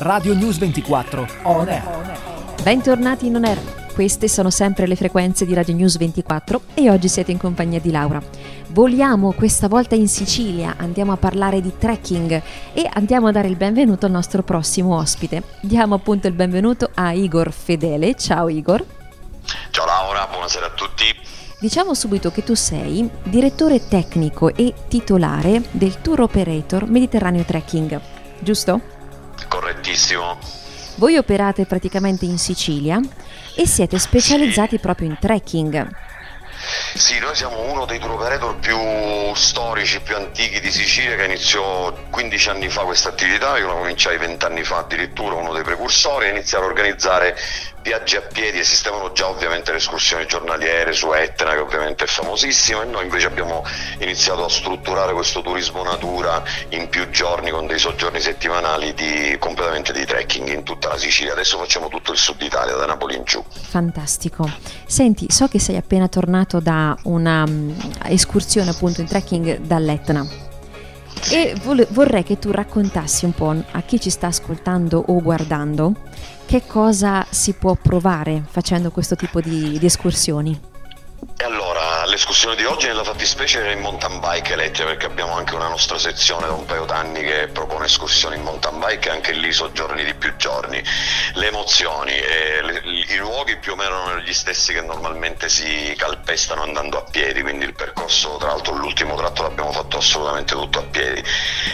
Radio News 24 On Air. Bentornati in On Air. Queste sono sempre le frequenze di Radio News 24 e oggi siete in compagnia di Laura. Voliamo questa volta in Sicilia, andiamo a parlare di trekking e andiamo a dare il benvenuto al nostro prossimo ospite. Diamo appunto il benvenuto a Igor Fedele. Ciao Igor. Ciao Laura, buonasera a tutti. Diciamo subito che tu sei direttore tecnico e titolare del tour operator Mediterraneo Trekking, giusto? Correttissimo. Voi operate praticamente in Sicilia e siete specializzati proprio in trekking. Sì, noi siamo uno dei tour operator più storici, più antichi di Sicilia che iniziò 15 anni fa questa attività, io la cominciai 20 anni fa addirittura, uno dei precursori, a iniziare a organizzare viaggi a piedi, esistevano già ovviamente le escursioni giornaliere su Etna che ovviamente è famosissima e noi invece abbiamo iniziato a strutturare questo turismo natura in più giorni con dei soggiorni settimanali di, completamente di trekking in tutta la Sicilia, adesso facciamo tutto il sud Italia da Napoli in giù. Fantastico. Senti, so che sei appena tornato da una um, escursione appunto in trekking dall'Etna. E vorrei che tu raccontassi un po' a chi ci sta ascoltando o guardando che cosa si può provare facendo questo tipo di, di escursioni. L'escursione di oggi nella fattispecie è in mountain bike elettrica perché abbiamo anche una nostra sezione da un paio d'anni che propone escursioni in mountain bike e anche lì soggiorni di più giorni. Le emozioni, eh, le, i luoghi più o meno erano gli stessi che normalmente si calpestano andando a piedi, quindi il percorso, tra l'altro l'ultimo tratto l'abbiamo fatto assolutamente tutto a piedi.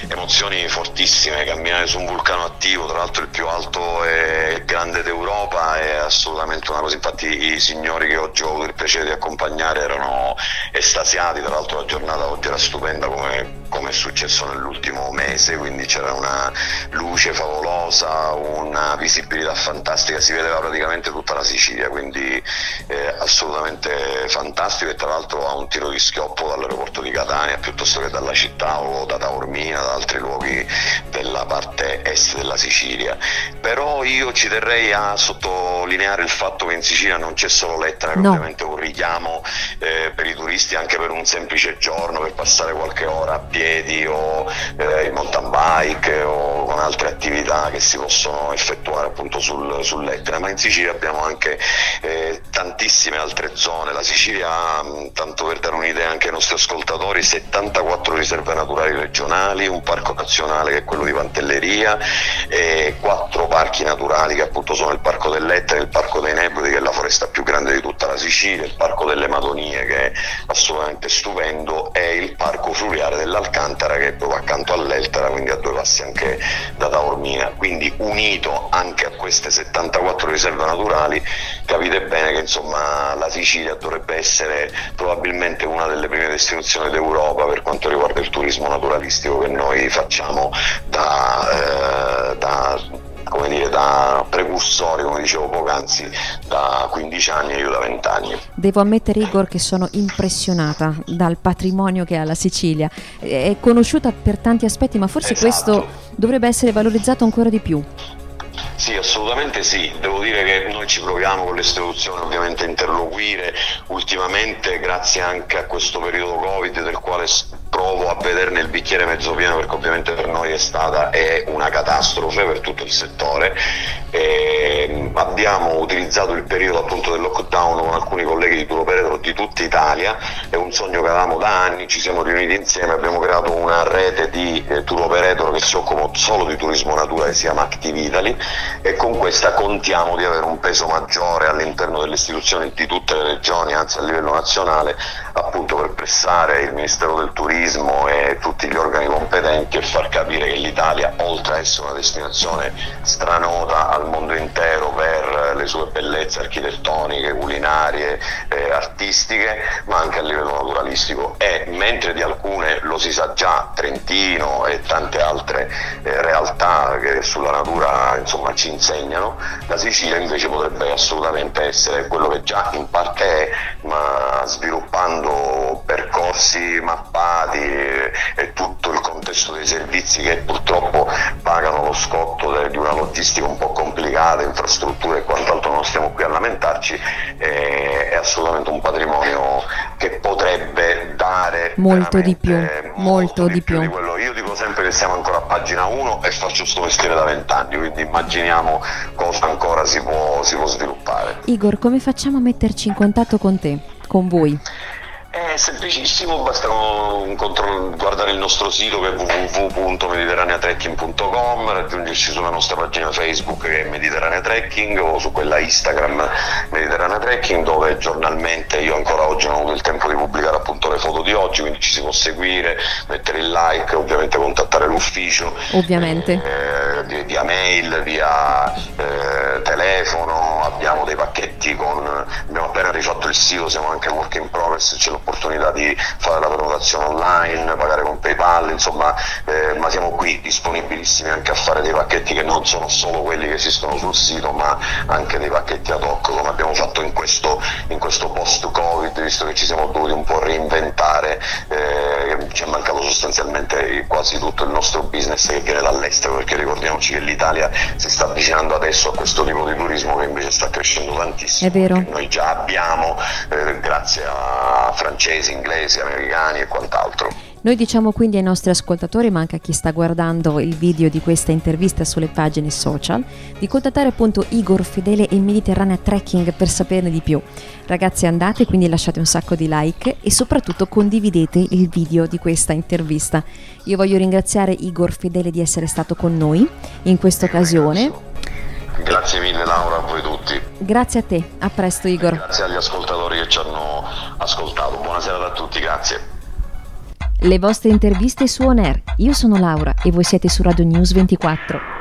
Emozioni fortissime, camminare su un vulcano attivo, tra l'altro il più alto e grande d'Europa è assolutamente una cosa, infatti i signori che oggi ho avuto il piacere di accompagnare erano estasiati, tra l'altro la giornata oggi era stupenda come, come è successo nell'ultimo mese, quindi c'era una luce favolosa, una visibilità fantastica, si vedeva praticamente tutta la Sicilia, quindi eh, assolutamente fantastico e tra l'altro ha un tiro di schioppo dall'aeroporto di Catania piuttosto che dalla città o da Taormina, da altri luoghi della parte est della Sicilia. Però io ci terrei a sottolineare il fatto che in Sicilia non c'è solo che no. ovviamente è un richiamo eh, per i turisti anche per un semplice giorno, per passare qualche ora a piedi o eh, in mountain bike o con altre attività che si possono effettuare appunto sul, sull'Etna, ma in Sicilia abbiamo anche eh, tantissime altre zone, la Sicilia ha, tanto per dare un'idea anche ai nostri ascoltatori, 74 riserve naturali regionali, un parco nazionale che è quello di Pantelleria, e quattro parchi naturali che appunto sono il Parco dell'Etna, il Parco dei Nebrodi che è la foresta più grande di tutta la Sicilia, il Parco delle Madonie che è assolutamente stupendo e il Parco Fluviale dell'Alcantara che è proprio accanto all'Eltara, quindi a due passi anche da Taormina, quindi unito anche a queste 74 riserve naturali capite bene che insomma la Sicilia dovrebbe essere probabilmente una delle prime destinazioni d'Europa per quanto riguarda il turismo naturalistico che noi facciamo da, eh, da come dire, da precursori, come dicevo poc'anzi, da 15 anni e io da 20 anni. Devo ammettere, Igor, che sono impressionata dal patrimonio che ha la Sicilia. È conosciuta per tanti aspetti, ma forse esatto. questo dovrebbe essere valorizzato ancora di più. Sì, assolutamente sì, devo dire che noi ci proviamo con le istituzioni ovviamente a interloquire, ultimamente grazie anche a questo periodo Covid del quale provo a vederne il bicchiere mezzo pieno perché ovviamente per noi è stata è una catastrofe per tutto il settore. E abbiamo utilizzato il periodo appunto del lockdown con alcuni colleghi di Tour Operator di tutta Italia, è un sogno che avevamo da anni, ci siamo riuniti insieme, abbiamo creato una rete di eh, Tour Operator che si occupano solo di turismo natura che si chiama Active Italy e con questa contiamo di avere un peso maggiore all'interno delle istituzioni di tutte le regioni, anzi a livello nazionale, appunto per pressare il Ministero del Turismo e tutti gli organi competenti e far capire che l'Italia, oltre a essere una destinazione stranota al mondo intero per le sue bellezze architettoniche, culinarie, eh, artistiche, ma anche a livello naturalistico. E mentre di alcune lo si sa già, Trentino e tante altre eh, realtà che sulla natura insomma, ci insegnano, la Sicilia invece potrebbe assolutamente essere quello che già in parte è, ma sviluppando percorsi mappati e tutto il contesto dei servizi che purtroppo pagano lo scotto di una logistica un po' complicata, infrastrutture e quant'altro non stiamo qui a lamentarci, è, è assolutamente un patrimonio che potrebbe dare molto di più, molto, molto di, di più. Di quello. Io dico sempre che siamo ancora a pagina 1 e faccio questo mestiere da vent'anni, quindi immaginiamo cosa ancora si può, si può sviluppare. Igor, come facciamo a metterci in contatto con te, con voi? È semplicissimo, basta guardare il nostro sito che è www.mediterraneatrekking.com, raggiungerci sulla nostra pagina Facebook che è Mediterranea Trekking o su quella Instagram Mediterranea Trekking dove giornalmente io ancora oggi non ho avuto il tempo di pubblicare appunto le foto di oggi, quindi ci si può seguire, mettere il like, ovviamente contattare l'ufficio. Ovviamente. Eh, via mail, via eh, telefono, abbiamo dei pacchetti con, abbiamo appena rifatto il sito, siamo anche work in progress, lo l'opportunità di fare la prenotazione online, pagare con PayPal, insomma, eh, ma siamo qui disponibilissimi anche a fare dei pacchetti che non sono solo quelli che esistono sul sito, ma anche dei pacchetti ad hoc come abbiamo fatto in questo, in questo post-Covid, visto che ci siamo dovuti un po' reinventare, eh, ci è mancato sostanzialmente quasi tutto il nostro business che viene dall'estero, perché ricordiamoci che l'Italia si sta avvicinando adesso a questo tipo di turismo che invece sta crescendo tantissimo. È vero. Noi già abbiamo, eh, grazie a francesi, inglesi, americani e quant'altro. Noi diciamo quindi ai nostri ascoltatori, ma anche a chi sta guardando il video di questa intervista sulle pagine social, di contattare appunto Igor Fedele e Mediterranea Trekking per saperne di più. Ragazzi andate, quindi lasciate un sacco di like e soprattutto condividete il video di questa intervista. Io voglio ringraziare Igor Fedele di essere stato con noi in questa occasione. Grazie mille Laura a voi tutti. Grazie a te, a presto Igor. Grazie agli ascoltatori che ci hanno ascoltato. Buonasera a tutti, grazie. Le vostre interviste su On Air. Io sono Laura e voi siete su Radio News 24.